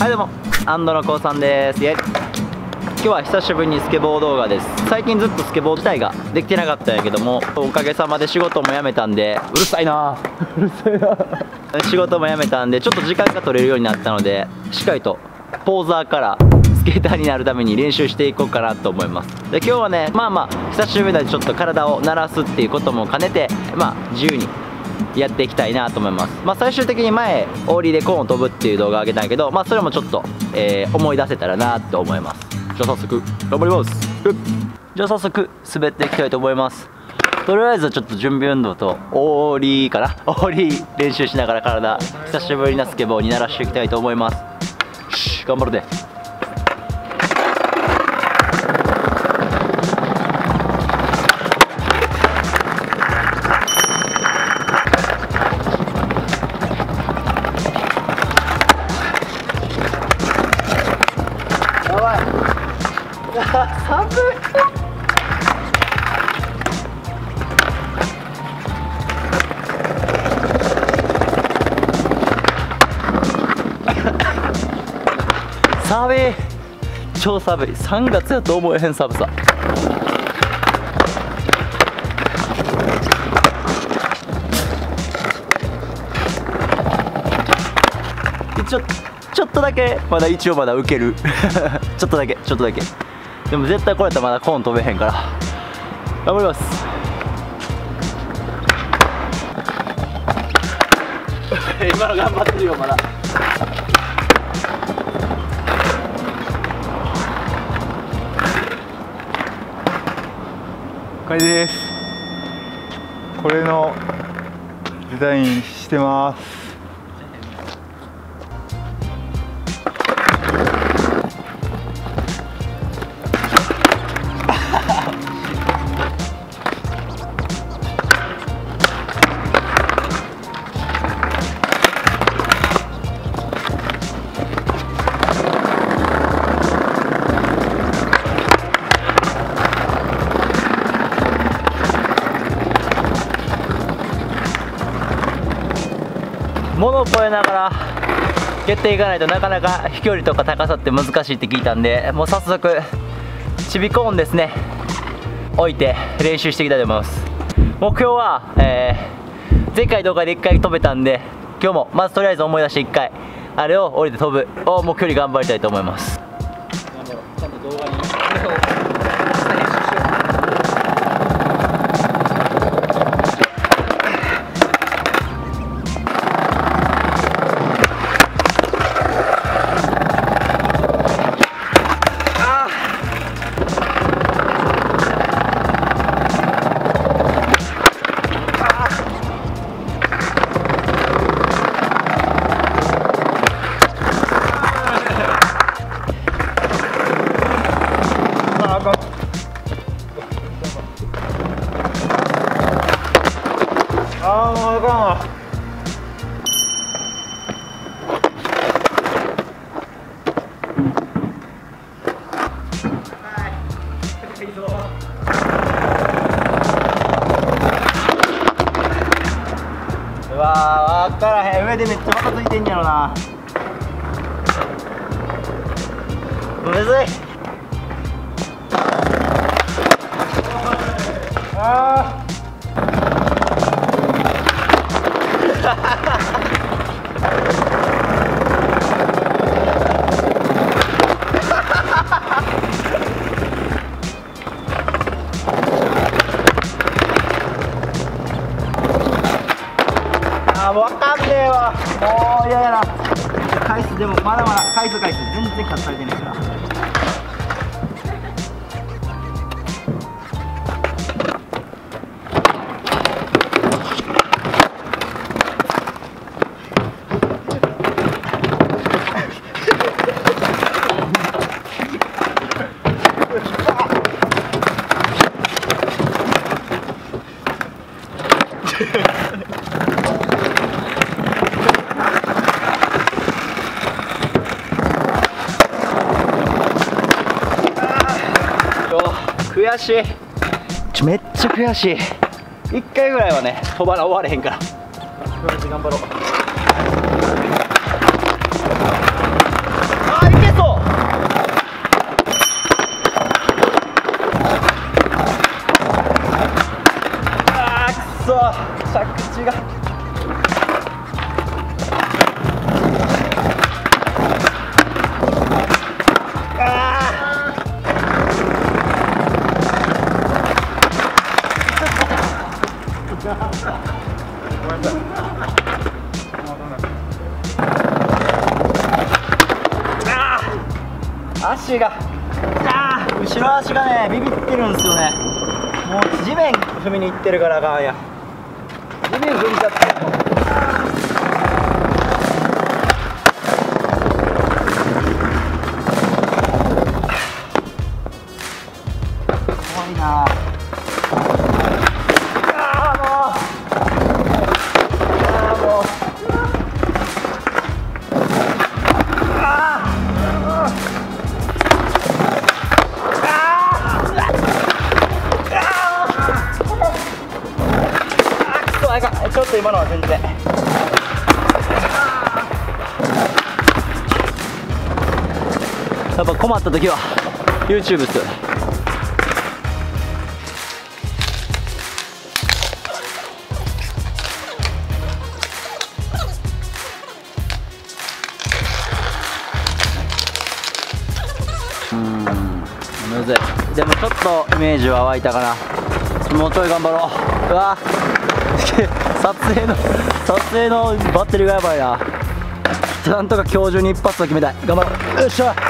はいどうも。アンドの高さんです。イエイ。今日は久しぶりにスケボー動画です。最近ずっとスケボー自体ができてなかったんやけどもおかげさまで仕事も辞めたんでうるさいな。うるさいな。仕事も辞めたんでちょっと時間が取れるようになったのでしっかりとポーザーからスケーターになるために練習していこうかなと思います。で今日はねまあまあ久しぶりなのでちょっと体を慣らすっていうことも兼ねてまあ自由にやっていきたいなと思います。まあ最終的に前オーリーでコーンを飛ぶっていう動画を上げたんやけどまあそれもちょっと、えー思い出せたらなと思います。じゃあ早速頑張ります。じゃあ早速滑っていきたいと思います。とりあえずちょっと準備運動とオーリーかなオーリー練習しながら体久しぶりなスケボーに慣らしていきたいと思います。頑張るで寒い超寒い3月やと思えへん寒さちょちょっとだけまだ一応まだ受ける。ちょっとだけちょっとだけ。でも絶対これやったらまだコーン飛べへんから。頑張ります。今の頑張ってるよまだ。デザインしてます。越えながら蹴っていかないとなかなか飛距離とか高さって難しいって聞いたんでもう早速ちびコーンですね。置いて練習していきたいと思います。目標は、えー前回動画で1回飛べたんで今日もまずとりあえず思い出して1回あれを降りて飛ぶを目標に頑張りたいと思います。ー分からへん上でめっちゃバタついてんやろな。むずい。ああでもまだまだ回数回数全然カットされてないから。悔しい。ちょめっちゃ悔しい。1回ぐらいはね飛ばな終われへんから。頑張ろう。足が。あー後ろ足がねビビってるんですよね。もう地面踏みに行ってるからあかんや地面踏みちゃって。と今のは全然。やっぱ困った時は YouTube っすうん。むずい。でもちょっとイメージは湧いたかな。もうちょい頑張ろう。うわ。撮影の撮影のバッテリーがやばいな。なんとか今日中に一発を決めたい。頑張ろうよっしゃ。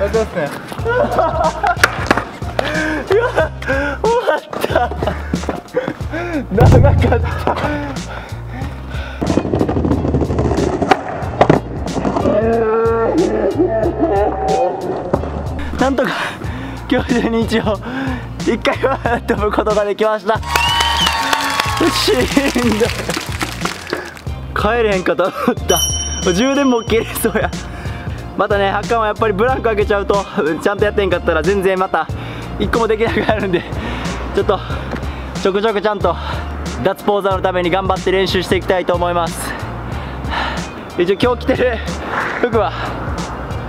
あそうっすね終わった。長かった。なんとか今日中に一応一回は飛ぶことができました。しんどい。帰れへんかと思った。充電も切れそうや。またね発汗はやっぱりブランク開けちゃうとちゃんとやってんかったら全然また一個もできなくなるんでちょっとちょくちょくちゃんと脱ポーザーのために頑張って練習していきたいと思います。一応今日着てる服は。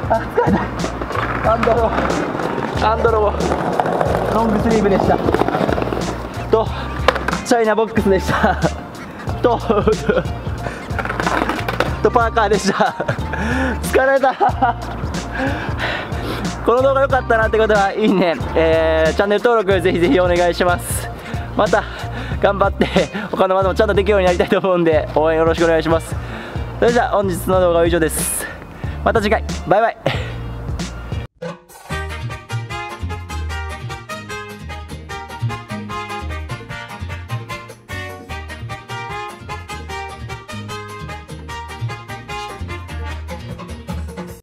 あ疲れた。アンドロアンドロロングスリーブでした。チャイナボックスでした。ととパーカーでした。疲れた。この動画良かったなってことはいいね、えーチャンネル登録ぜひぜひお願いします。また頑張って他の技もちゃんとできるようになりたいと思うんで応援よろしくお願いします。それじゃあ本日の動画は以上です。また次回。バイバイ。